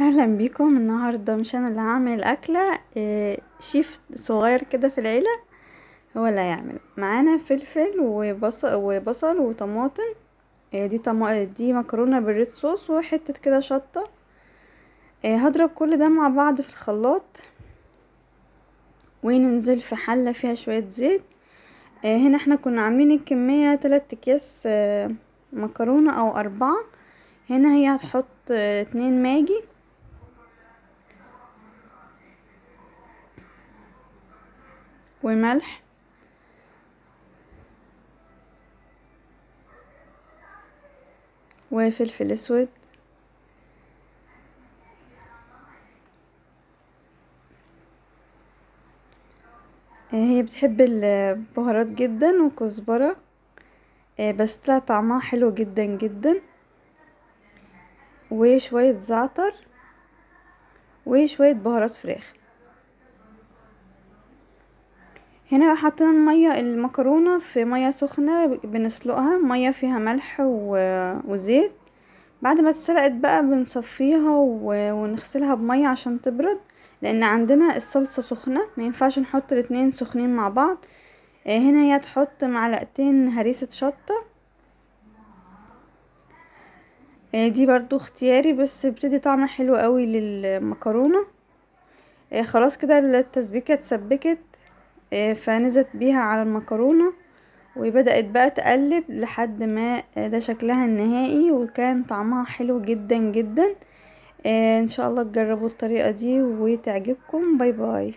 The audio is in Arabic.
أهلا بيكم النهارده. مش أنا اللي هعمل أكلة إيه، شيف صغير كده في العيلة هو اللي هيعمل. معانا فلفل وبصل وبصل وطماطم. إيه، دي طما... دي مكرونة بالريد صوص وحتة كده شطة. إيه، هضرب كل ده مع بعض في الخلاط وننزل في حلة فيها شوية زيت. هنا إحنا كنا عاملين الكمية تلات أكياس مكرونة أو أربعة. هنا هي هتحط اتنين ماجي. وملح. وفلفل أسود. هي بتحب البهارات جدا وكزبرة. بس طلع طعمها حلو جدا جدا. وشوية زعتر. وشوية بهارات فراخ. هنا حطينا المية المكرونة في مية سخنة بنسلقها مية فيها ملح وزيت. بعد ما اتسلقت بقى بنصفيها ونغسلها بمية عشان تبرد لأن عندنا الصلصة سخنة مينفعش نحط الاتنين سخنين مع بعض. هنا هي تحط معلقتين هريسة شطة. دي برضو اختياري بس بتدي طعم حلو قوي للمكرونة. خلاص كده التسبيكة اتسبكت. فنزلت بيها على المكرونة وبدأت بقى تقلب لحد ما ده شكلها النهائي وكان طعمها حلو جدا جدا. إن شاء الله تجربوا الطريقة دي وتعجبكم. bye bye.